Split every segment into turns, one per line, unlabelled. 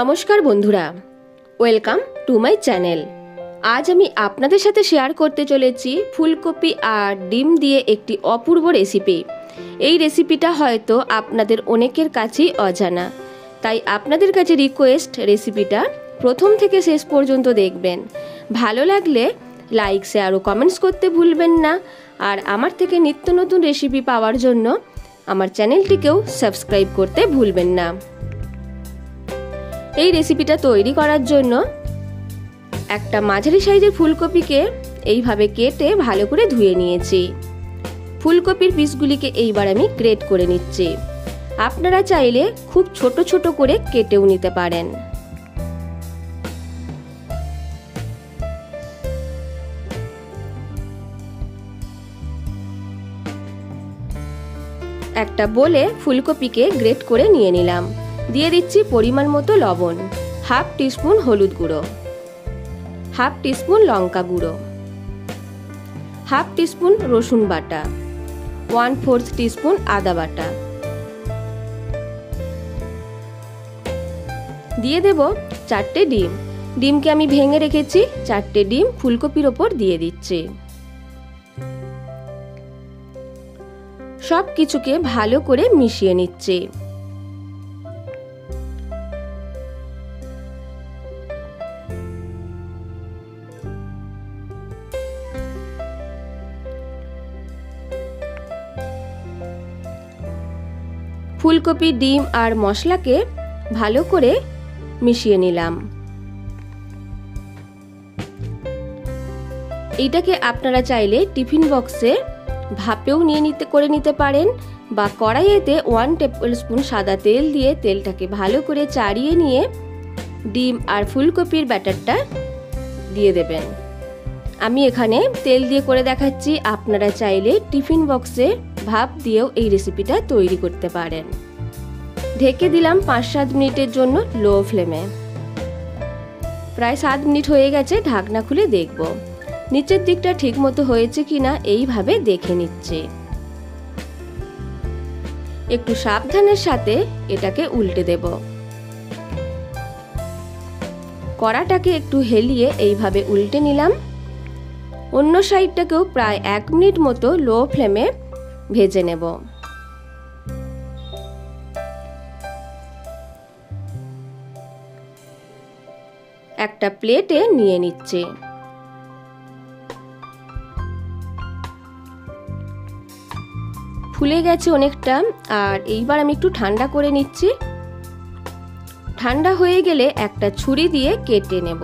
নমস্কার বন্ধুরা। Welcome to my channel আজ আমি আপনাদের সাথে শেয়ার করতে চলেছি ফুলকপি আর ডিম দিয়ে একটি অপূর্ব রেসিপি এই রেসিপিটা হয়তো আপনাদের অনেকের কাছেই অজানা। তাই আপনাদের কাছে রিকোয়েস্ট রেসিপিটা প্রথম থেকে শেষ পর্যন্ত দেখবেন। ভালো লাগলে লাইক শেয়ার ও কমেন্টস করতে ভুলবেন না। আর আমার থেকে নিত্য নতুন রেসিপি পাওয়ার জন্য আমার চ্যানেলটিকেও সাবস্ক্রাইব করতে ভুলবেন না। এই রেসিপিটা তৈরি করার জন্য একটা মাঝারি সাইজের ফুলকপিকে এইভাবে কেটে ভালো করে ধুয়ে নিয়েছি। ফুলকপির পিসগুলিকে এইবার আমি গ্রেট করে নিচ্ছি। আপনারা চাইলে খুব ছোট ছোট করে কেটেও নিতে পারেন। একটা বলে ফুলকপিকে গ্রেট করে নিয়ে নিলাম। দিয়ে দিচ্ছি পরিমাণ মতো লবণ, হাফ টিস্পুন হলুদ গুঁড়ো, হাফ টিস্পুন লঙ্কা গুঁড়ো, হাফ টিস্পুন রসুন বাটা, ওয়ান ফোর্থ টিস্পুন আদা বাটা। দিয়ে দেব চারটে ডিম। ডিমকে আমি ভেঙে রেখেছি, চারটে ডিম ফুলকপির ওপর দিয়ে দিচ্ছি। সব কিছুকে ভালো করে মিশিয়ে নিচ্ছি। ফুলকপি, ডিম আর মশলাকে ভালো করে মিশিয়ে নিলাম। এইটাকে আপনারা চাইলে টিফিন বক্সে ভাপেও নিয়ে নিতে, করে নিতে পারেন বা কড়াইয়েতে ওয়ান টেবিল স্পুন সাদা তেল দিয়ে তেলটাকে ভালো করে চাড়িয়ে নিয়ে ডিম আর ফুলকপির ব্যাটারটা দিয়ে দেবেন। আমি এখানে তেল দিয়ে করে দেখাচ্ছি। আপনারা চাইলে টিফিন বক্সে ভাপ দিয়েও এই রেসিপিটা তৈরি করতে পারেন। ঢেকে দিলাম পাঁচ সাত মিনিটের জন্য লো ফ্লেমে প্রায় সাত মিনিট হয়ে গেছে ঢাকনা খুলে দেখব। নিচের দিকটা ঠিক মতো হয়েছে কিনা এইভাবে দেখে নিচ্ছে। একটু সাবধানের সাথে এটাকে উল্টে দেব। কড়াটাকে একটু হেলিয়ে এইভাবে উল্টে নিলাম। অন্য সাইডটাকেও প্রায় এক মিনিট মতো লো ফ্লেমে ভেজে নেব। একটা প্লেটে নিয়ে নিচ্ছে। ফুলে গেছে অনেকটা, আর এইবার আমি একটু ঠান্ডা করে নিচ্ছি। ঠান্ডা হয়ে গেলে একটা ছুরি দিয়ে কেটে নেব।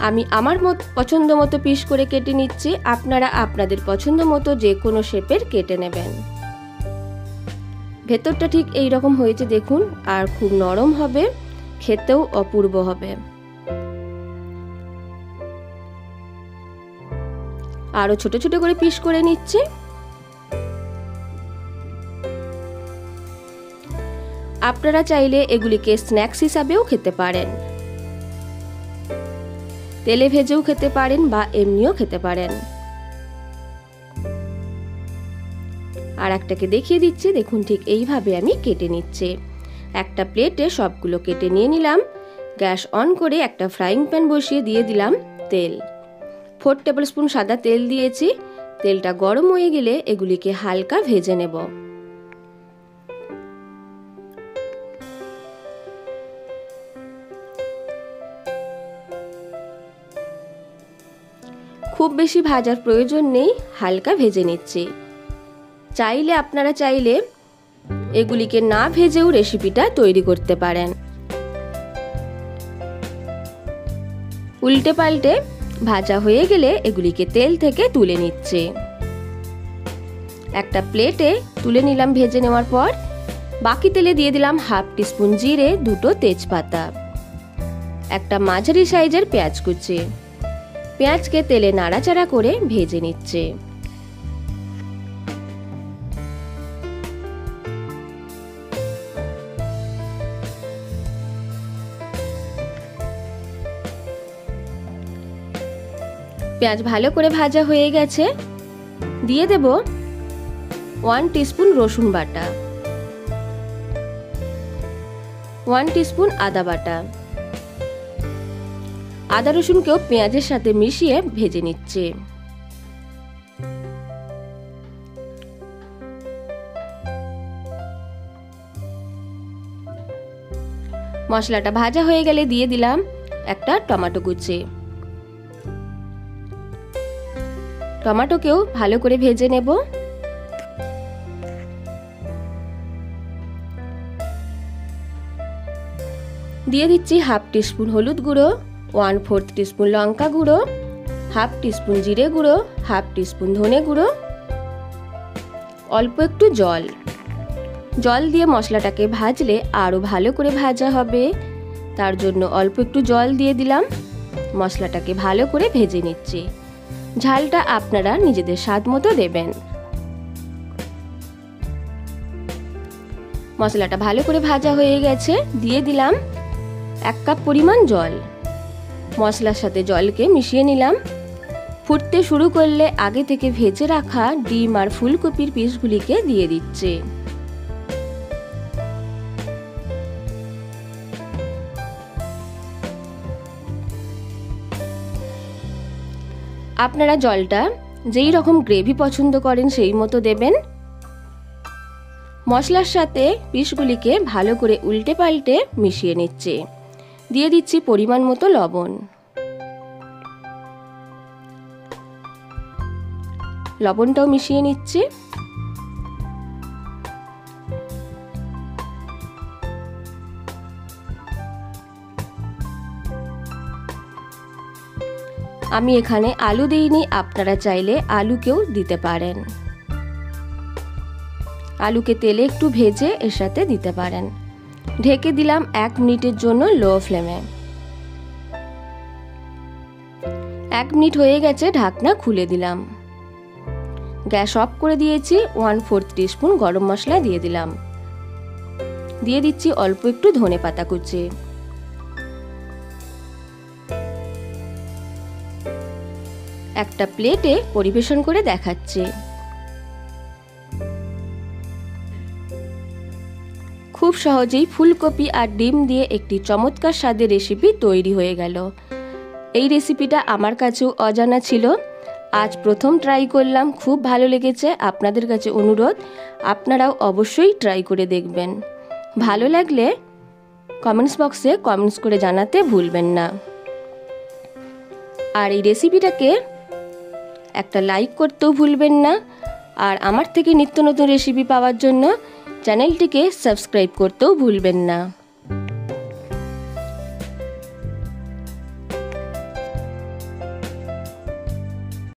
আমি আমার মত, পছন্দ মতো পিস করে কেটে নিচ্ছি, আপনারা আপনাদের পছন্দ মতো যে কোনো শেপের কেটে নেবেন। ভেতরটা ঠিক এই রকম হয়েছে দেখুন, আর খুব নরম হবে, খেতেও অপূর্ব হবে। আরও ছোট ছোট করে পিস করে নিচ্ছে। আপনারা চাইলে এগুলিকে স্ন্যাক্স হিসাবেও খেতে পারেন। তেলে ভেজেও খেতে পারেন বা এমনিও খেতে পারেন। আর একটাকে দেখিয়ে দিচ্ছি, দেখুন ঠিক এইভাবে আমি কেটে নিচ্ছি। একটা প্লেটে সবগুলো কেটে নিয়ে নিলাম। গ্যাস অন করে একটা ফ্রাইং প্যান বসিয়ে দিয়ে দিলাম তেল। ফোর টেবিল স্পুন সাদা তেল দিয়েছি। তেলটা গরম হয়ে গেলে এগুলিকে হালকা ভেজে নেব। খুব বেশি ভাজার প্রয়োজন নেই, হালকা ভেজে নিচ্ছি। চাইলে আপনারা চাইলে এগুলিকে না ভেজেও রেসিপিটা তৈরি করতে পারেন। উল্টে পাল্টে ভাজা হয়ে গেলে এগুলিকে তেল থেকে তুলে নিচ্ছে। একটা প্লেটে তুলে নিলাম ভেজে নেওয়ার পর, বাকি তেলে দিয়ে দিলাম হাফ টিস্পুন জিরে, দুটো তেজপাতা, একটা মাঝারি সাইজের পেঁয়াজ কুচি। পেঁয়াজকে তেলে নাড়াচাড়া করে ভেজে নিচ্ছে। পেঁয়াজ ভালো করে ভাজা হয়ে গেছে। দিয়ে দেব ওয়ান টিস্পুন রসুন বাটা। ওয়ান টিস্পুন আদা বাটা। আদা রসুনকেও পেঁয়াজের সাথে মিশিয়ে ভেজে নিচ্ছে। মশলাটা ভাজা হয়ে গেলে দিয়ে দিলাম একটা টমেটো কুচি। টমেটোকেও ভালো করে ভেজে নেব। দিয়ে দিচ্ছি হাফ টিস্পুন হলুদ গুঁড়ো। ওয়ান ফোর্থ টিস্পুন লঙ্কা গুঁড়ো, হাফ টিস্পুন জিরে গুঁড়ো, হাফ টিস্পুন ধনে গুঁড়ো। অল্প একটু জল। জল দিয়ে মশলাটাকে ভাজলে আরও ভালো করে ভাজা হবে। তার জন্য অল্প একটু জল দিয়ে দিলাম। মশলাটাকে ভালো করে ভেজে নিচ্ছি। ঝালটা আপনারা নিজেদের স্বাদ মতো দেবেন। মশলাটা ভালো করে ভাজা হয়ে গেছে। দিয়ে দিলাম এক কাপ পরিমাণ জল। মশলার সাথে জলকে মিশিয়ে নিলাম। ফুটতে শুরু করলে আগে থেকে ভেজে রাখা ডিম আর ফুলকপির পিসগুলিকে দিয়ে দিচ্ছে। আপনারা জলটা যেই রকম গ্রেভি পছন্দ করেন সেই মতো দেবেন। মশলার সাথে পিসগুলিকে ভালো করে উল্টে পাল্টে মিশিয়ে নিচ্ছে। দিয়ে দিচ্ছি পরিমাণ মতো লবণ। লবণটাও মিশিয়ে নিচ্ছি। আমি এখানে আলু দিইনি, আপনারা চাইলে আলুকেও দিতে পারেন। আলুকে তেলে একটু ভেজে এর সাথে দিতে পারেন। ঢেকে দিলাম এক মিনিটের জন্য লো ফ্লেমে। এক মিনিট হয়ে গেছে, ঢাকনা খুলে দিলাম। গ্যাস অফ করে দিয়েছি ওয়ান ফোর্থ টিস্পুন গরম মশলা দিয়ে দিলাম। দিয়ে দিচ্ছি অল্প একটু ধনে পাতা কুচি। একটা প্লেটে পরিবেশন করে দেখাচ্ছে। খুব সহজেই ফুলকপি আর ডিম দিয়ে একটি চমৎকার স্বাদের রেসিপি তৈরি হয়ে গেল। এই রেসিপিটা আমার কাছেও অজানা ছিল। আজ প্রথম ট্রাই করলাম, খুব ভালো লেগেছে আপনাদের কাছে অনুরোধ। আপনারাও অবশ্যই ট্রাই করে দেখবেন। ভালো লাগলে কমেন্টস বক্সে কমেন্টস করে জানাতে ভুলবেন না। আর এই রেসিপিটাকে একটা লাইক করতেও ভুলবেন না। আর আমার থেকে নিত্য নতুন রেসিপি পাওয়ার জন্য চ্যানেলটিকে সাবস্ক্রাইব করতেও ভুলবেন না